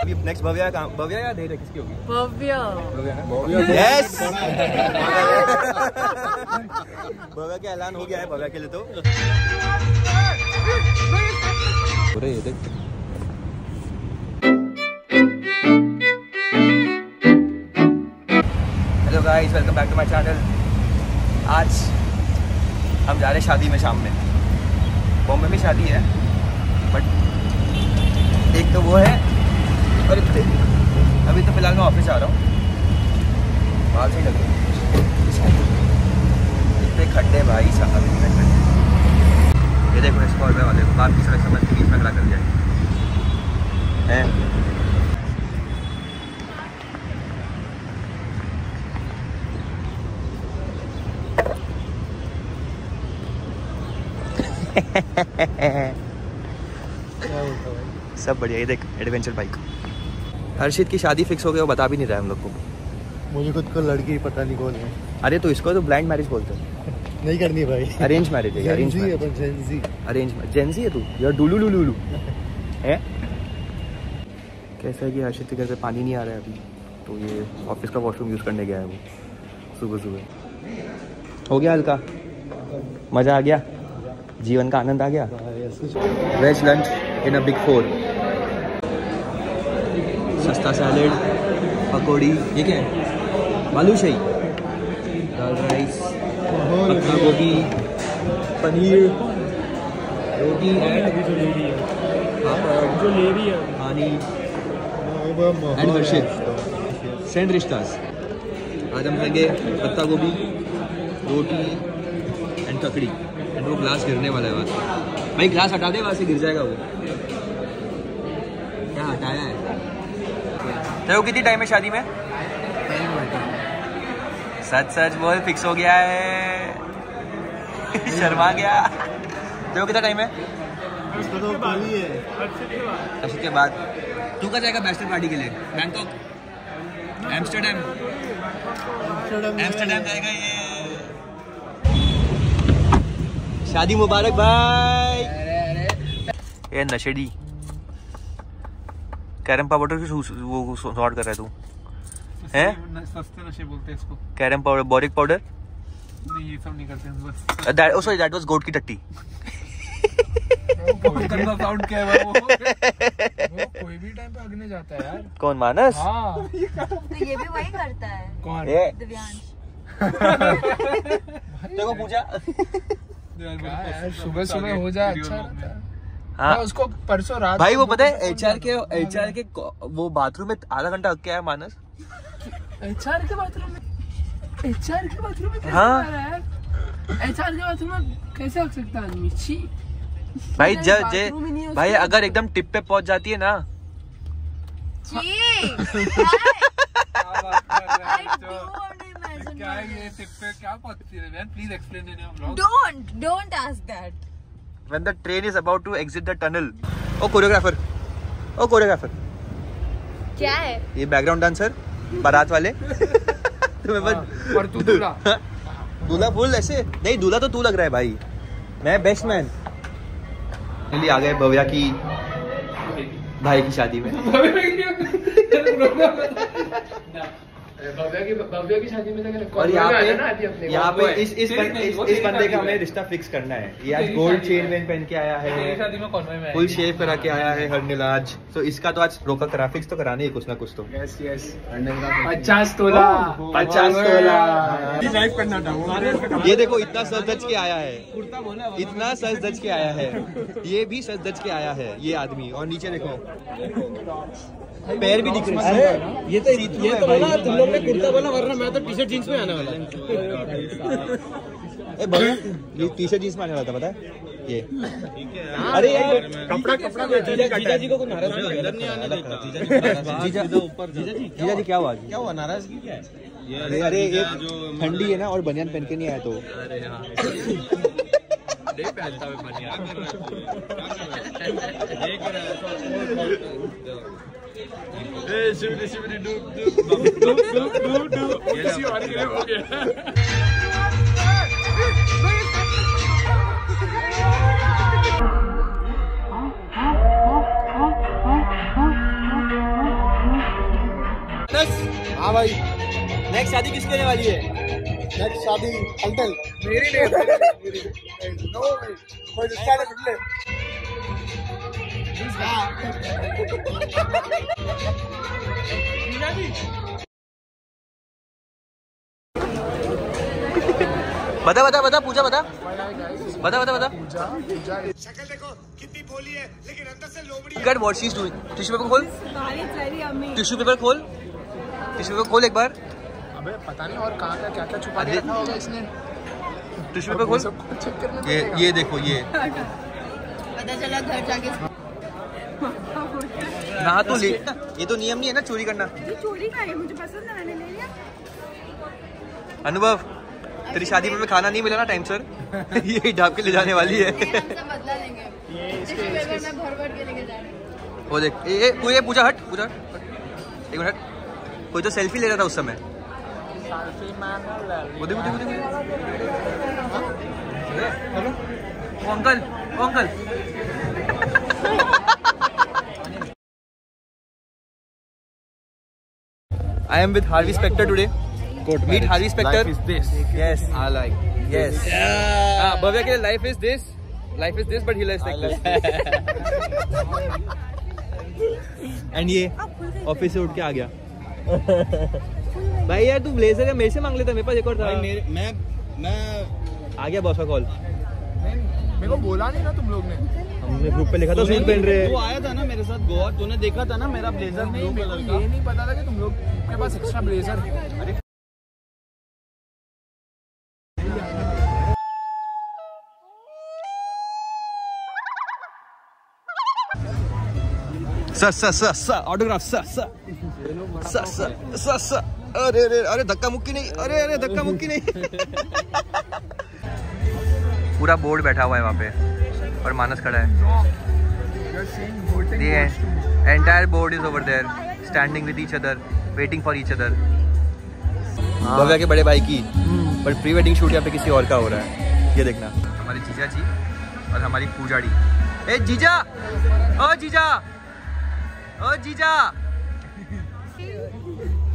अभी नेक्स्ट भव्या का भव्या या धैर्य किसकी होगी? भव्य। भव्या यस भव्या। का ऐलान हो गया है भव्या के लिए तो। अरे ये देख। Hello guys welcome back to my channel आज हम जा रहे हैं शादी में शाम में। बॉम्बे में शादी है बट एक तो वो है, और इतने अभी तो फ़िलहाल मैं ऑफ़िस आ रहा हूँ। बाल सही लग इतने खड्डे भाई, साहब, इतने खड्डे ये देखो स्कॉर्पियो वाले को बाप की सड़क समझ के बीच में खड़ा कर दिया। है? सब बढ़िया ये देख एडवेंचर बाइक हर्षित की शादी फिक्स हो गई वो बता भी नहीं रहा है हम लोग को। मुझे खुद को लड़की पता नहीं कौन है। अरे तो इसको तो ब्लाइंड मैरिज बोलते हैं। नहीं करनी भाई। अरेंज मैरिज है arrange Gen Z Gen Z arrange Gen Z है तू यार डुलू लुलू लुलू है कैसा है कि हर्षित के घर पे पानी नहीं आ रहा है अभी? तो ये ऑफ़िस का वॉशरूम यूज़ करने गया है वो सुबह सुबह हो गया हल्का? मज़ा आ गया? जीवन का आनंद आ गया। Veg lunch in a big four सस्ता सैलेड पकौड़ी क्या है? बालूशाही दाल राइस पत्ता गोभी, पनीर, रोटी, पापड़ है पानी एंड सेंड रिश्तास आज हम खाएँगे पत्ता गोभी, रोटी एंड ककड़ी। वो ग्लास गिरने वाला है वहाँ भाई ग्लास हटा दे वहाँ से गिर जाएगा वो। क्या हटाया है? तेरे को कितनी टाइम है शादी में? सच सच बोल फिक्स हो गया है। शर्मा गया। तेरे को कितना टाइम है? इसका तो है। उसके बाद। तू कहाँ जाएगा बैचलर पार्टी के लिए? बैंकॉक एम्स्टरडेम एम्स्टरडेम जाएगा ये। शादी मुबारक भाई ये नशेड़ी। कैरम पाउडर की वो सॉर्ट कर रहा है तू। हैं? सस्ते नशे बोलते हैं इसको। कैरम पाउडर बोरिक पाउडर नहीं ये सब नहीं करते हैं बस। That oh sorry that was goat की टट्टी। बहुत गंदा साउंड क्या है वो। वो कोई भी टाइम पे अगने जाता है यार। कौन मानस? हाँ। तो ये भी वही करता है। कौन? ये। दिव्यांश। देखो पूजा सुबह सुबह हो जाए अच्छा रहता है। हाँ। उसको परसों रात भाई वो पता है एचआर के एचआर के वो बाथरूम में आधा घंटा क्या है मानस। एचआर के बाथरूम में एचआर के बाथरूम में कैसे हाँ। आ रहा है यार? एचआर के बाथरूम में कैसे आ सकता है आदमी? छी। भाई जब ही जे भाई अगर एकदम टिप पे पहुँच जाती है ना। क्या ये टिप पे? क्या पहुँचती है man please explain in your blog Don't, don't ask that. when the train is about to exit the tunnel. Oh choreographer oh choreographer क्या है? ये बैकग्राउंड डांसर बारात वाले. तुम्हें बस हाँ, और तू दूल्हा. दूल्हा फुल ऐसे. नहीं दूल्हा तो तू लग रहा है भाई. मैं बेस्ट मैन चलिए आ गए भव्या की भाई की शादी में. भव्या की भव्या की शादी में तो और यहाँ आया ना अभी अपने पे यहाँ पे इस इस बंदे इस, इस बंदे का हमें रिश्ता फिक्स करना है। ये आज गोल्ड चेन वेन पहन के आया है। शादी में कॉन्वे में फुल शेव करा के आया है हरनिल आज तो इसका तो आज रोका करा फिक्स तो कराना ही है कुछ ना कुछ तो। यस यस पचास तोला। पचास तोला। करना था ये देखो इतना सच धज के आया है। इतना सच धज के आया है। ये भी सच धज के आया है ये आदमी। और नीचे देखो। पैर भी दिख रहे हैं ये तो ये तो बोला तुम लोग ने कुर्ता बोला वरना मैं तो टी शर्ट जींस में आने वाला ये टी शर्ट जींस में आने वाला था पता है? ये। अरे कपड़ा कपड़ा जीजा जीजा जी को कुछ नाराज़ नहीं आने देता। जीजा ऊपर जीजा जी क्या हुआ? क्या हुआ? नाराज़गी क्या है? अरे अरे ये ठंडी है ना और बनियान पहन के नहीं आया तो। Hey, shibbity shibbity doop doop doop doop doop doop. किसी और के लिए हाँ भाई। नेक्स्ट शादी किसके होने वाली है? नेक्स्ट शादी अंकल। मेरी नहीं। नो भाई कोई रिश्ता नहीं बता बता बता पूजा बता। बता बता बता। Cut what she is doing tissue paper खोल। टिश्यू पेपर खोल। टिश्यू पेपर खोल एक बार। अबे पता नहीं और कहाँ का क्या क्या छुपा के रखा होगा इसने। टिश्यू पेपर खोल। सबको ये ये देखो ये। पता चला घर जाके ना तो ले। ये तो नियम नहीं है ना चोरी करना। चोरी का है मुझे पसंद है मैंने ले लिया। अनुभव तेरी शादी में खाना नहीं मिला ना टाइम सर ये ढाप के ले जाने वाली है। वो देख ये ये- ये पूजा हट पूजा हट। एक मिनट कोई तो सेल्फी ले रहा था उस समय। वो देख वो देख देख। Uncle uncle. I am with Harvey Specter today. Meet Harvey Specter. Life is this. Yes. I like. Yes. हाँ, भव्या के life is this life is this but he life like and ये ऑफ़िस से उठ के आ गया भाई यार तू ब्लेजर है मेरे से मांग लेता मेरे पास एक और था मेरे मैं मैं आ गया बॉस का कॉल मेरे को बोला नहीं ना तुम लोग ने। हमने ग्रुप पे लिखा था सूट पहन रहे तू आया था ना मेरे साथ गोवा तूने देखा था ना मेरा ब्लेजर नहीं ब्लू मेरे कलर को का ये नहीं पता था कि तुम लोग के पास एक्स्ट्रा ब्लेजर है। स स स स ऑटोग्राफ स स स स स स अरे अरे अरे धक्का मुक्की नहीं अरे अरे धक्का मुक्की नहीं। पूरा बोर्ड बैठा हुआ है वहाँ पे और मानस खड़ा है। The entire board is over there, standing with each other, waiting for each other. Bhavya के बड़े भाई की। बट प्री वेडिंग शूट यहाँ पे किसी और का हो रहा है। ये देखना। हमारी जीजा जी और हमारी पूजाड़ी ए जीजा! ओ जीजा! ओ जीजा!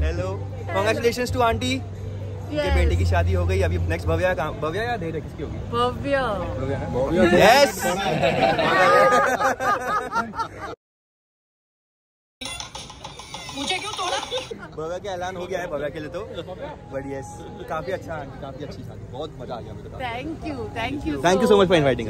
हेलो कॉन्ग्रेचुलेशन टू आंटी उनके बेटे की शादी हो गई अभी नेक्स्ट भव्या का भव्या या धैर्य किसकी होगी? भव्या। यस मुझे क्यों तोड़ा भव्या का ऐलान हो गया है भव्या के लिए तो। बट यस काफ़ी अच्छा काफ़ी अच्छी शादी बहुत मज़ा आ गया मुझे thank you thank you thank you so much for inviting